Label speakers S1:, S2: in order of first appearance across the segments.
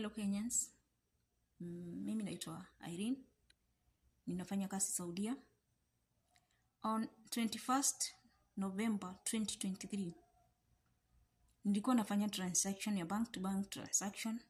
S1: Hello Kenyans. Mm, mimi naitwa Irene. Ninafanya kazi Saudia. On 21st November 2023 nilikuwa nafanya transaction ya bank to bank transaction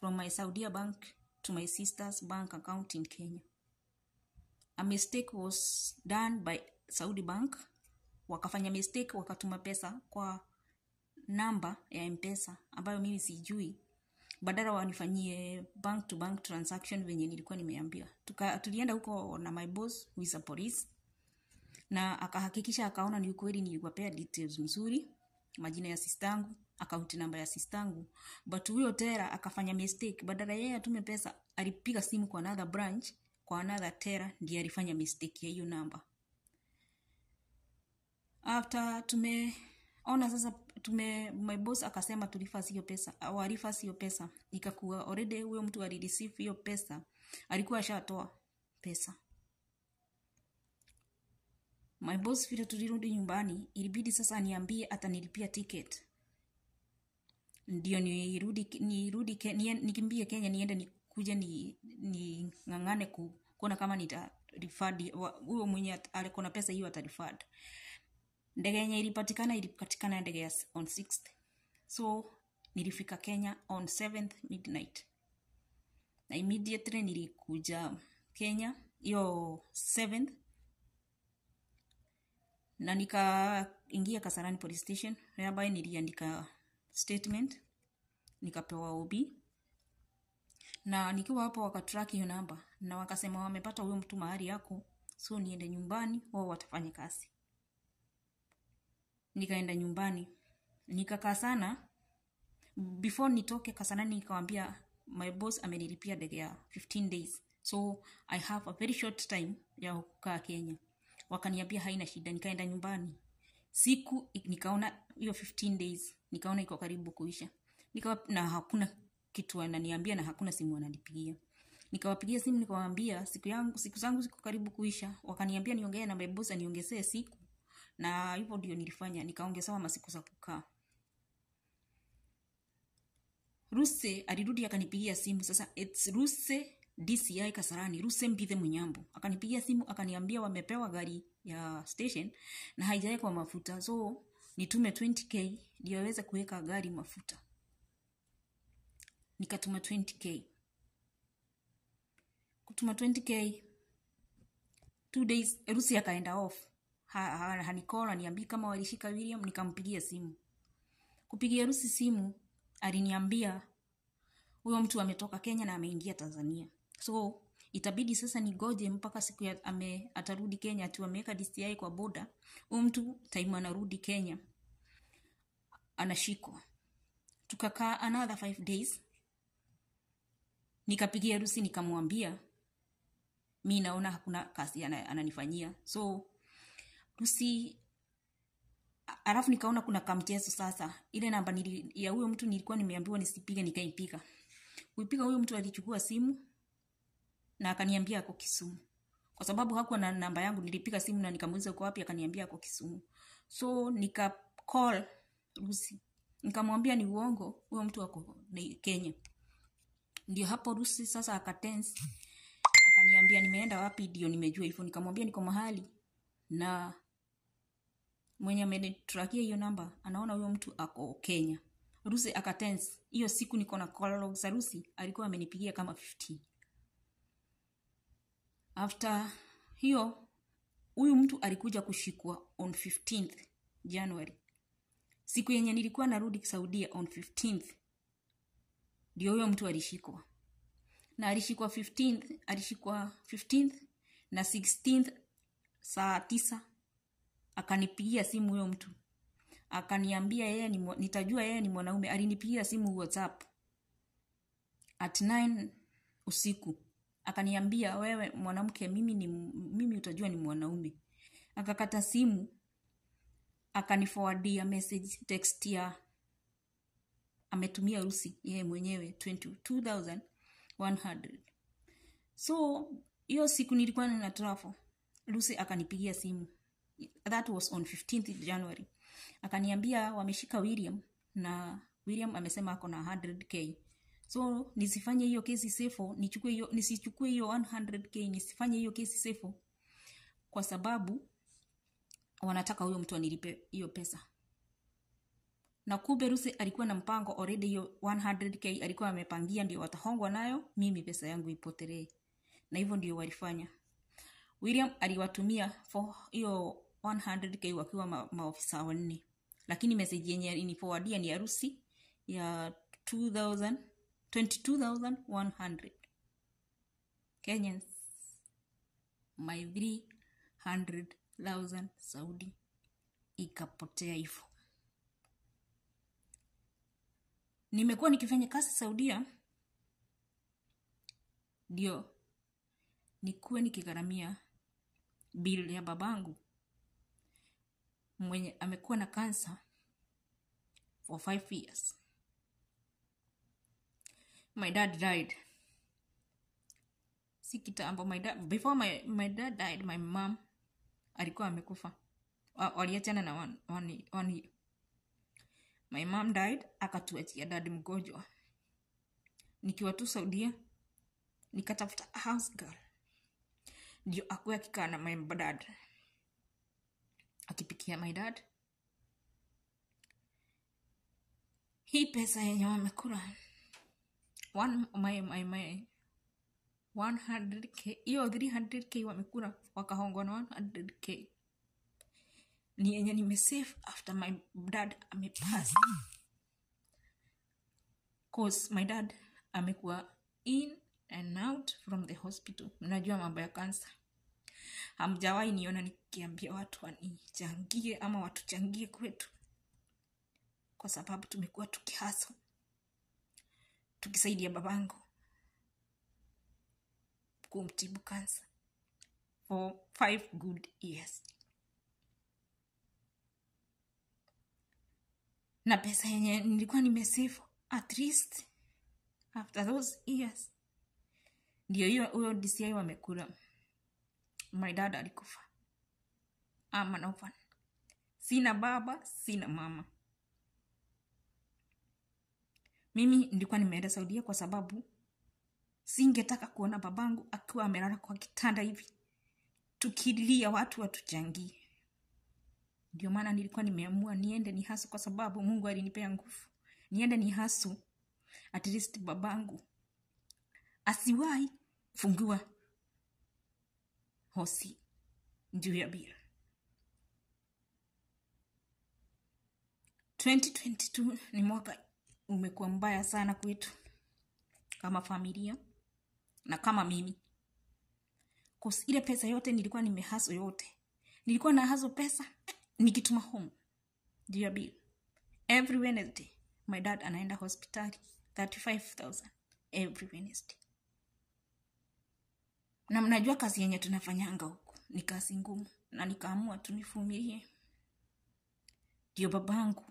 S1: from my Saudia bank to my sister's bank account in Kenya. A mistake was done by Saudi bank. Wakafanya mistake wakatuma pesa kwa namba ya mpesa ambayo mimi sijui badala wanifanyie bank to bank transaction venye nilikuwa nimeambiwa. Tulienda huko na my boss who is a police na akahakikisha akaona ni ukweli niliwapea details mzuri majina ya sistangu akaunti namba ya sistangu. But huyo tera akafanya mistake. Badala yeye atume pesa alipiga simu kwa another branch kwa another tera ndiye alifanya mistake ya hiyo namba. After tumeona sasa tume my boss akasema tulifas hiyo pesa warifas hiyo pesa. Ikakuwa already huyo mtu alireceive hiyo pesa alikuwa ashatoa pesa. My boss vile tulirudi nyumbani ilibidi sasa aniambie atanilipia ticket. Ndio nirudi nirudi Ke- nikimbie Kenya niende nikuje ni ni ng'ang'ane ku, kuona kama nita refund huyo mwenye alikona pesa hiyo atarifund ndege yenye ilipatikana ilipatikana ndege ya on 6th so nilifika kenya on 7th midnight. Na immediately nilikuja kenya hiyo 7th na nikaingia kasarani police station whereby niliandika statement nikapewa ob na nikiwa hapo wakatrack hiyo namba na wakasema wamepata huyo mtu mahali yako so niende nyumbani wao watafanya kazi nikaenda nyumbani. Nikakaa sana. Before nitoke kasanani nikawambia my boss amenilipia ndege ya 15 days. So i have a very short time ya kukaa kenya. Wakaniambia haina shida. Nikaenda nyumbani. Siku nikaona hiyo 15 days nikaona iko karibu kuisha. Nikawa na hakuna kitu ananiambia na hakuna simu ananipigia nikawapigia simu nikawaambia siku yangu siku zangu ziko karibu kuisha. Wakaniambia niongee na my boss aniongezee siku na hivyo ndio nilifanya nikaongezewa masiku za kukaa. Ruse alirudi akanipigia simu. Sasa it's ruse dci kasarani ruse mbithe munyambo akanipigia simu akaniambia wamepewa gari ya station na haijawekwa mafuta. So nitume 20k ndio aweze kuweka gari mafuta. Nikatuma 20k kutuma 20k two days rusi akaenda off hanikola niambii kama walishika william nikampigia simu. Kupigia rusi simu aliniambia huyo mtu ametoka kenya na ameingia tanzania. So itabidi sasa nigoje mpaka siku ya ame, atarudi kenya ati ameweka dci kwa boda. Huyo mtu time anarudi kenya. Anashikwa. Tukakaa another five days. Nikapigia rusi nikamwambia mi naona hakuna kasi ananifanyia. So rusi a- alafu nikaona kuna kamchezo sasa. Ile namba nili, ya huyo mtu nilikuwa nimeambiwa nisipige nikaipiga. Kuipiga huyo mtu alichukua simu na akaniambia ako kisumu. Kwa sababu hakuwa na namba yangu nilipiga simu na nikamuuliza uko wapi akaniambia ako kisumu. So nika call rusi. Nikamwambia ni uongo huyo mtu ako kenya. Ndio hapo rusi sasa akatense akaniambia nimeenda wapi ndio nimejua hivyo. Nikamwambia niko mahali na mwenye amenitrakia hiyo namba anaona huyo mtu ako kenya. Rusi akatense hiyo siku niko na call za rusi alikuwa amenipigia kama 15 after hiyo huyu mtu alikuja kushikwa on 15th january. Siku yenye nilikuwa narudi saudia on 15th ndio huyo mtu alishikwa. Na alishikwa 15th alishikwa 15th na 16th saa tisa akanipigia simu huyo mtu. Akaniambia yeye ni, nitajua yeye ni mwanaume. Alinipigia simu whatsapp at 9 usiku. Akaniambia wewe mwanamke mimi ni mimi utajua ni mwanaume. Akakata simu akaniforwardia message text ya ametumia rusi yeye mwenyewe 22100 so hiyo siku nilikuwa nina travel rusi akanipigia simu that was on 15th january. Akaniambia wameshika william na william amesema ako na 100k so nisifanye hiyo kesi sefo nichukue hiyo nisichukue hiyo 100k nisifanye hiyo kesi sefo kwa sababu wanataka huyo mtu anilipe hiyo pesa. Na kumbe Ruse alikuwa na mpango already hiyo 100k alikuwa amepangia ndio watahongwa nayo mimi pesa yangu ipotelee. Na hivyo ndio walifanya. William aliwatumia hiyo 100k wakiwa ma, maofisa wanne. Lakini message yenye inifowadia ni harusi ya 2000 22100 Kenyans. My 300,000 Saudi. Ikapotea hivyo. Nimekuwa nikifanya kazi Saudia. Ndio. Nikuwe nikigharamia bill ya babangu mwenye amekuwa na kansa for five years. My dad died. Si kitambo my dad, before my, my dad died, my mom alikuwa amekufa. Wa- Waliachana na one, one, one. My mom died, akatuachia dad mgonjwa. Nikiwa tu Saudia, nikatafuta house girl ndio akuwe akikaa na my dad akipikia my dad. Hii pesa yenye wamekula one, my, my, my 100k hiyo 300k wamekula wakahongwa na 100k ni yenye nimesafe after my dad amepass. Cause my dad amekuwa in and out from the hospital. Mnajua mambo ya kansa hamjawahi niona nikiambia watu wanichangie ama watuchangie kwetu? Kwa sababu tumekuwa tukihaso tukisaidia babangu kumtibu kansa for five good years. Na pesa yenye nilikuwa nimesifu at least after those years. Ndio hiyo huyo DCI wamekula my dad alikufa. I'm an sina baba sina mama. Mimi nilikuwa nimeenda saudia kwa sababu singetaka kuona babangu akiwa amelala kwa kitanda hivi. Tukilia watu watuchangie ndio maana nilikuwa nimeamua niende ni hasu kwa sababu mungu alinipea nguvu. Niende ni hasu at least babangu asiwahi fungiwa hosi juu ya bila 2022 ni mwaka umekuwa mbaya sana kwetu kama familia na kama mimi. Kus, ile pesa yote nilikuwa nimehaso yote. Nilikuwa na haso pesa nikituma home. Juu ya bill every wednesday my dad anaenda hospitali 35000 every wednesday na mnajua kazi yenye tunafanyanga huku ni kazi ngumu. Na nikaamua tunivumilie ndio babangu.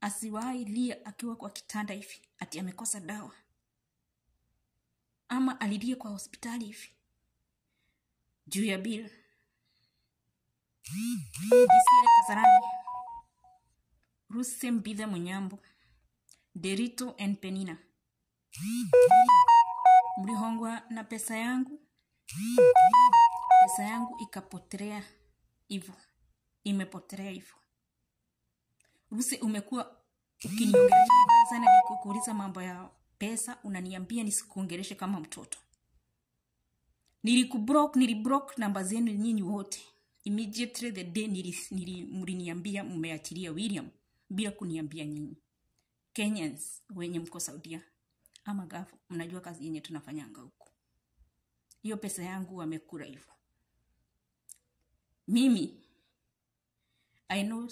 S1: Asiwahi lia akiwa kwa kitanda hivi ati amekosa dawa. Ama alilie kwa hospitali hivi. Juu ya bill. Jisile kasarani. Ruse mbithe munyambo. Derito and penina mlihongwa na pesa yangu. Pesa yangu ikapotelea hivyo imepotelea hivyo rusi umekuwa ukiniongelesha sana mambo ya pesa unaniambia nisikuongeleshe kama mtoto. Nilikublock niliblock namba zenu nyinyi wote. Immediately the day mliniambia mmeachilia william bila kuniambia nyinyi. Kenyans wenye mko saudia ama gafu mnajua kazi yenye tunafanyanga huku hiyo pesa yangu wamekula hivyo. Mimi i know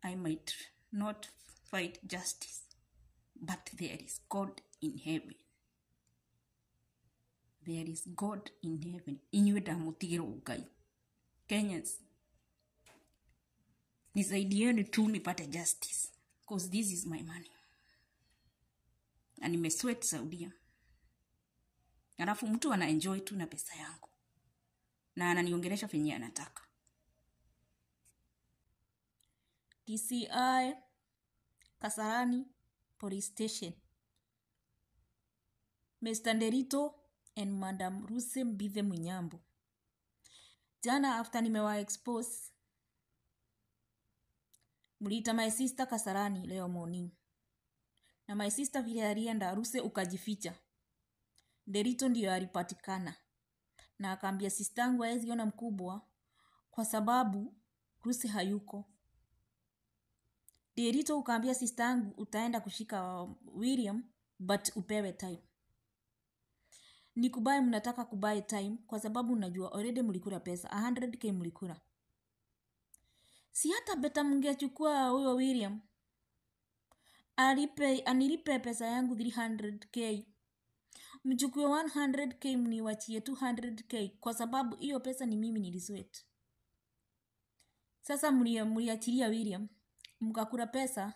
S1: i might not fight justice but there is god in heaven. There is god in heaven. Inywe ndamutigĩrwo ngai kenyans nisaidieni tu nipate justice cause this is my money na nimesweat saudia alafu mtu ana enjoy tu na pesa yangu na ananiongelesha venye anataka DCI Kasarani Police Station Mr. Nderito and Madam Ruse Mbithe Munyambo. Jana after nimewa expose, mliita my sister Kasarani leo morning, na my sister vile alienda Ruse ukajificha. Derito ndiyo alipatikana na akaambia sistangu hawezi ona mkubwa kwa sababu Ruse hayuko. Derito ukaambia sistangu utaenda kushika William but upewe time nikubai mnataka kubai time kwa sababu najua already mlikula pesa 100k mlikula si hata beta mngechukua huyo william alipe anilipe pesa yangu 300k mchukue 100k mniwachie 200k kwa sababu hiyo pesa ni mimi niliswet. Sasa mliachilia william. Mkakula pesa.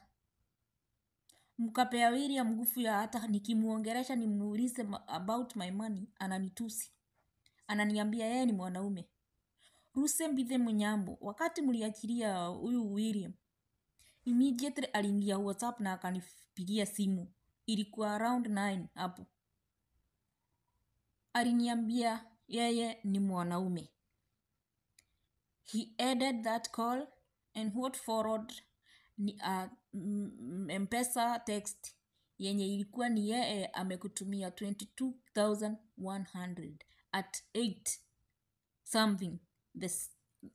S1: Mkapea William nguvu ya hata nikimuongeresha nimuulize about my money ananitusi. Ananiambia yeye ni mwanaume. Ruse Mbithe mnyambo. Wakati mliachilia huyu William immediately aliingia WhatsApp na akanipigia simu. Ilikuwa around 9 hapo. Aliniambia yeye ni mwanaume. He added that call and what followed ni a mpesa text yenye ilikuwa ni yeye amekutumia 22100 at 8 something the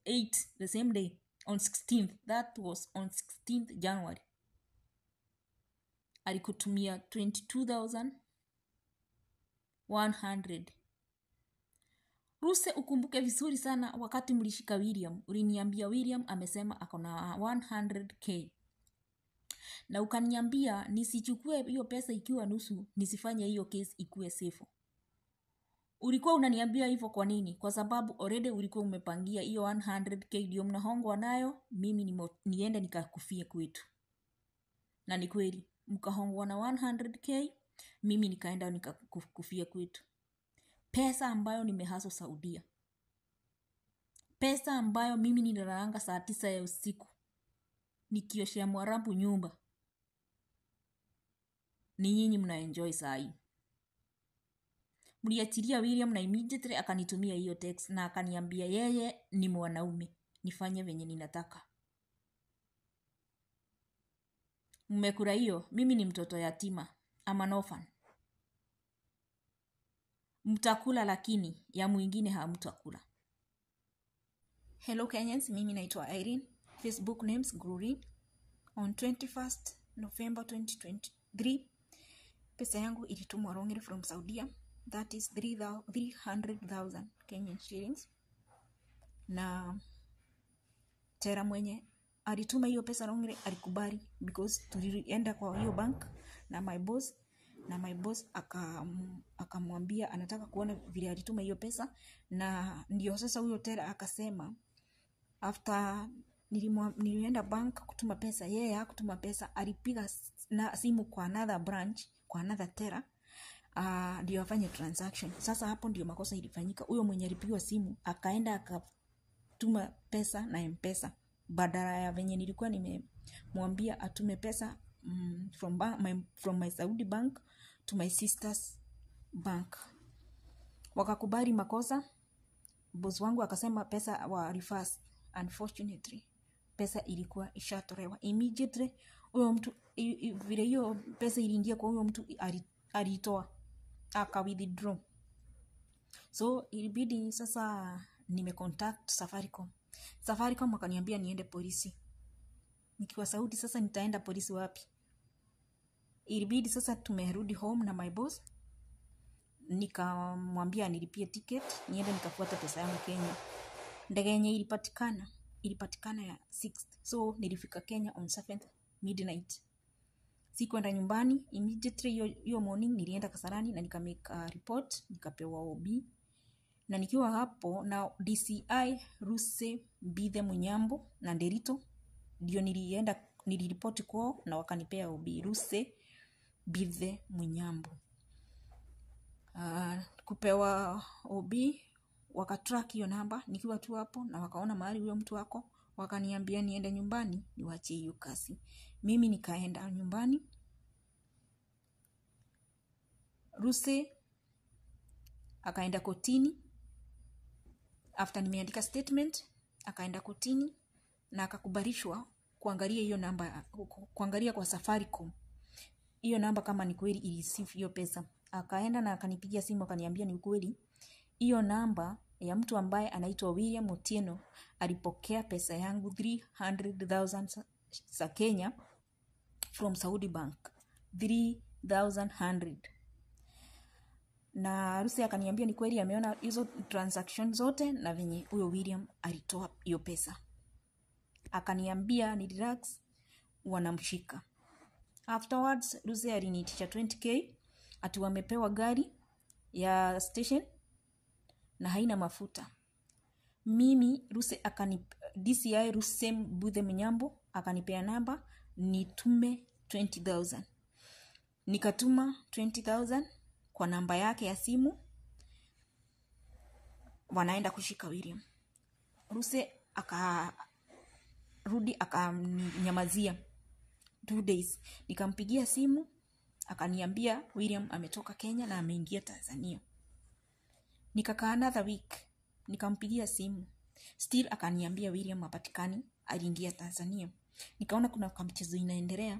S1: 8 the same day on 16th that was on 16th january. Alikutumia 22100 ruse ukumbuke vizuri sana wakati mlishika william. Uliniambia william amesema akona 100k na ukaniambia nisichukue hiyo pesa ikiwa nusu nisifanye hiyo case ikuwe sefu ulikuwa unaniambia hivyo kwa nini? Kwa sababu already ulikuwa umepangia hiyo 100k ndio mnahongwa nayo mimi nimo, niende nikakufia kwetu. Na ni kweli mkahongwa na 100k mimi nikaenda nikakufia kwetu. Pesa ambayo nimehaso saudia. Pesa ambayo mimi ninalanga saa tisa ya usiku nikioshea mwarabu nyumba. Ni nyinyi mnaenjoy sahii mliachilia william na immediately akanitumia hiyo text na akaniambia yeye ni mwanaume nifanye venye ninataka. Mmekura hiyo? Mimi ni mtoto yatima. Amanofan mtakula lakini ya mwingine hamtakula. Hello kenyans mimi naitwa irene. Facebook names gruri on 21st november 2023 pesa yangu ilitumwa wrongly from saudia that is 300000 kenyan shillings. Na tera mwenye alituma hiyo pesa wrongly alikubali because tulienda kwa hiyo bank na my boss na my boss akamwambia aka anataka kuona vile alituma hiyo pesa. Na ndio sasa huyo tera akasema after nilienda bank kutuma pesa yeye yeah, hakutuma pesa alipiga na simu kwa another branch kwa another tera uh, ndio afanye transaction. Sasa hapo ndio makosa ilifanyika. Huyo mwenye alipigiwa simu akaenda akatuma pesa na mpesa. Badala ya venye nilikuwa nimemwambia atume pesa mm, from, ba my, from my saudi bank to my sisters bank. Wakakubali makosa. Bos wangu akasema pesa wa reverse. Unfortunately pesa ilikuwa ishatolewa immediately. Huyo mtu vile hiyo pesa iliingia kwa huyo mtu alitoa aka withdraw. So ilibidi sasa nimecontact safaricom. Safaricom akaniambia niende polisi. Nikiwa saudi sasa nitaenda polisi wapi? Ilibidi sasa tumerudi home na my boss. Nikamwambia nilipie ticket niende nikafuata pesa yangu kenya. Ndege yenye ilipatikana ilipatikana ya 6 so nilifika kenya on 7th midnight sikwenda nyumbani immediately hiyo morning nilienda kasarani na nikamake uh, report nikapewa ob na nikiwa hapo na dci ruse mbithe munyambo na nderito ndio nilienda niliripoti kwao na wakanipea ob ruse mbithe munyambo uh, kupewa ob wakatrack hiyo namba nikiwa tu hapo na wakaona mahali huyo mtu wako wakaniambia niende nyumbani niwachie hiyo kasi mimi nikaenda nyumbani. Ruse akaenda kotini. After nimeandika statement akaenda kotini na akakubarishwa kuangalia hiyo namba kuangalia kwa safaricom. Hiyo namba kama ni kweli ilisave hiyo pesa. Akaenda na akanipigia simu akaniambia ni ukweli hiyo namba ya mtu ambaye anaitwa william otieno alipokea pesa yangu 300000 za kenya from saudi bank 3100 na rusi akaniambia ni kweli ameona hizo transaction zote na venye huyo william alitoa hiyo pesa. Akaniambia ni relax wanamshika. Afterwards rusi aliniitisha 20k ati wamepewa gari ya station na haina mafuta. Mimi ruse akani dci rusem budhe mnyambo akanipea namba nitume 20000 nikatuma 20000 kwa namba yake ya simu. Wanaenda kushika william. Ruse akarudi akaninyamazia two days. Nikampigia simu akaniambia william ametoka kenya na ameingia tanzania. Nikakaa another week. Nikampigia simu. Still akaniambia william apatikani aliingia tanzania nikaona kuna kamchezo inaendelea.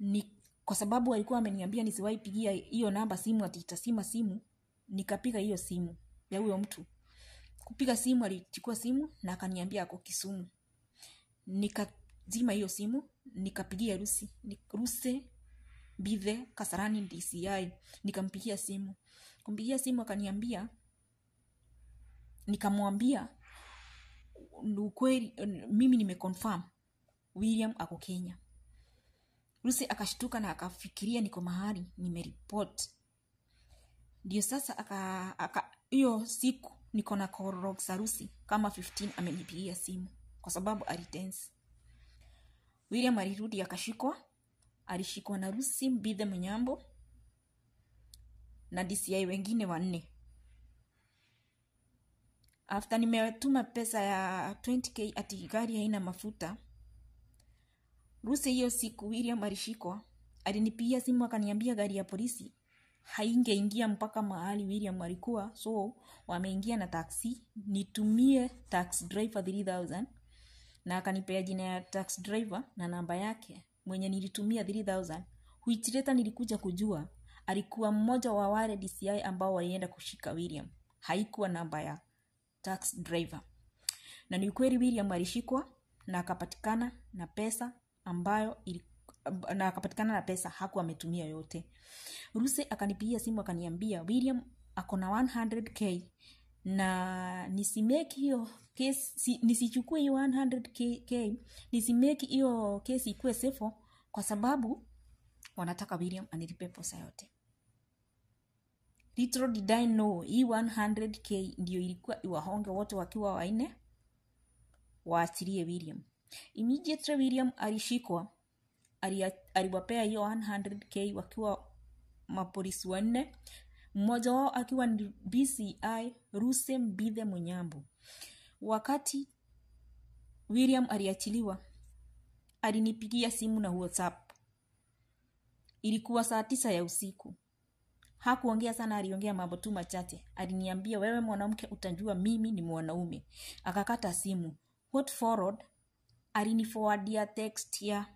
S1: Ni kwa sababu alikuwa ameniambia nisiwahi pigia hiyo namba simu atitasima simu nikapiga hiyo simu ya huyo mtu. Kupiga simu alichukua simu na akaniambia ako kisumu. Nikazima hiyo simu nikapigia rusi ruse bithe kasarani dci nikampigia simu. Kumpigia simu akaniambia nikamwambia "Ni ukweli mimi nimeconfirm william ako kenya. Rusi akashtuka na akafikiria niko mahali nimeripot ndio sasa aka- hiyo siku niko na korog za rusi kama 15 amenipigia simu kwa sababu alitensi william alirudi akashikwa alishikwa na rusi mbidhe mnyambo na dci wengine wanne. After nimetuma pesa ya 20k ati gari haina mafuta ruse hiyo siku william alishikwa. Alinipigia simu akaniambia gari ya polisi haingeingia mpaka mahali william alikuwa. So wameingia na taxi. Nitumie tax driver 3000 na akanipea jina ya tax driver na namba yake. Mwenye nilitumia 3000 which later nilikuja kujua alikuwa mmoja wa wale dci ambao walienda kushika william. Haikuwa namba ya tax driver. Na ni ukweli william alishikwa na akapatikana na pesa ambayo ili, na akapatikana na pesa haku ametumia yote. Ruse akanipigia simu akaniambia william ako na 100k na nisimeki hiyo kesi si, nisichukue hiyo 100k nisimeki hiyo kesi ikuwe sefo kwa sababu wanataka william anilipe pesa yote. Little did I know hii 100k ndio ilikuwa iwahonge wote wakiwa waine waachilie william immediately william alishikwa aliwapea hiyo 100k wakiwa mapolisi wanne mmoja wao akiwa ni bci ruse mbithe munyambo wakati william aliachiliwa alinipigia simu na whatsapp. Ilikuwa saa tisa ya usiku. Hakuongea sana aliongea mambo tu machache. Aliniambia wewe mwanamke utajua mimi ni mwanaume. Akakata simu. What forward aliniforwardia text ya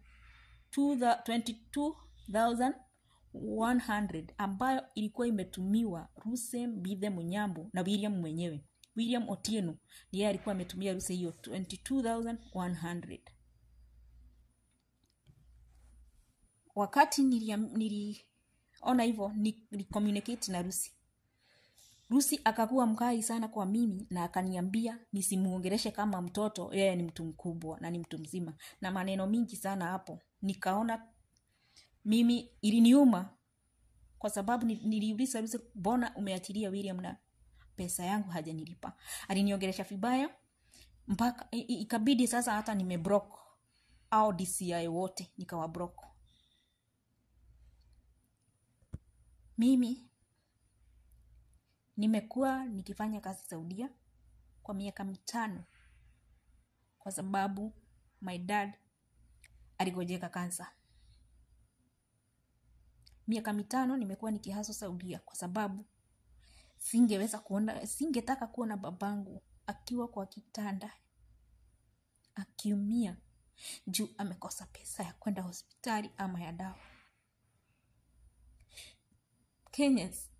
S1: 22100 ambayo ilikuwa imetumiwa ruse mbithe munyambo na william mwenyewe. William otieno ndiye alikuwa ametumia ruse hiyo 22100 wakati niliona hivyo nilicommunicate na rusi rusi akakuwa mkali sana kwa mimi na akaniambia nisimuongeleshe kama mtoto yeye ni mtu mkubwa na ni mtu mzima. Na maneno mingi sana hapo. Nikaona mimi iliniuma kwa sababu ni- niliuliza Lucy, mbona umeachilia william na pesa yangu hajanilipa? Aliniongelesha vibaya mpaka ikabidi sasa hata nimebrok au dci wote nikawabrok mimi nimekuwa nikifanya kazi saudia kwa miaka mitano kwa sababu my dad aligojeka kansa. Miaka mitano nimekuwa nikihaso saudia kwa sababu singeweza kuona singetaka kuona babangu akiwa kwa kitanda akiumia juu amekosa pesa ya kwenda hospitali ama ya dawa. Kenyans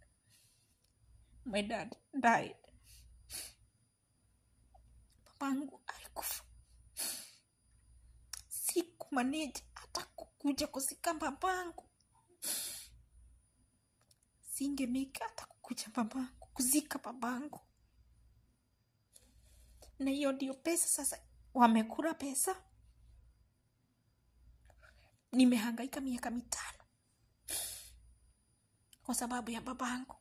S1: my dad died. Babangu alikufa. Sikumaneji hata kukuja kuzika babangu singemeka hata kukuja babangu kuzika babangu na hiyo ndio pesa sasa. Wamekula pesa. Nimehangaika miaka mitano. Kwa sababu ya babangu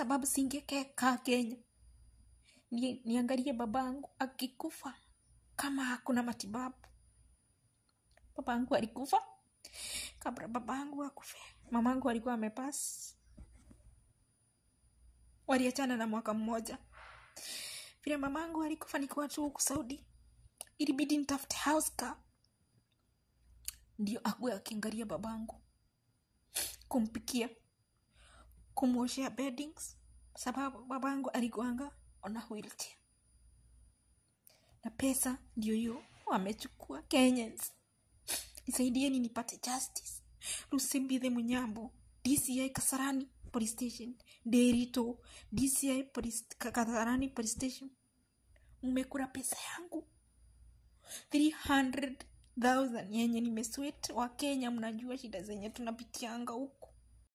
S1: sababu singekaa kenya. Ni, niangalie babangu akikufa kama hakuna matibabu. Babangu alikufa kabla babangu akufe. Mamangu alikuwa amepasi, waliachana na mwaka mmoja. Vile mamangu alikufa nikiwa tu huku saudi. Ilibidi nitafute house car. Ndio akuwe akiangalia babangu. Kumpikia kumwoshea beddings sababu babangu alikuanga ona wheelchair. Na pesa ndio hiyo wamechukua kenyans. Nisaidieni nipate justice. Lusimbithe munyambo dci kasarani police station derito dci police, kasarani police station. Mmekura pesa yangu? 300,000 yenye nimeswet wa kenya mnajua shida zenye tunapitianga huku